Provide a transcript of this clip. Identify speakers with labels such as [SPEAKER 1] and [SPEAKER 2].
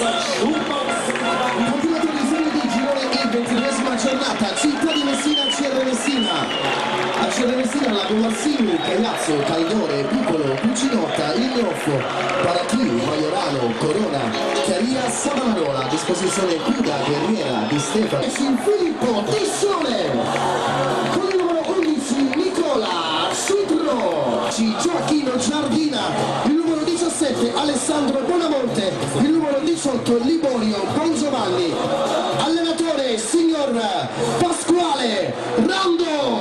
[SPEAKER 1] E, 22esima giornata, città di Messina, CR Messina. A CR Messina la Guarsini, Cagliazzo, Caidore, Piccolo, Cucinotta, Ignoffo, Paracchi, Maiorano, Corona, Chiaria, Savanarola, disposizione Cuda, Guerriera, Di Stefano, Filippo, Tissone, con il numero 11 Nicola Citro, Gioacchino Giardina, 7 Alessandro Bonamonte, il numero 18 Liborio Bongiovanni, allenatore signor Pasquale Rando.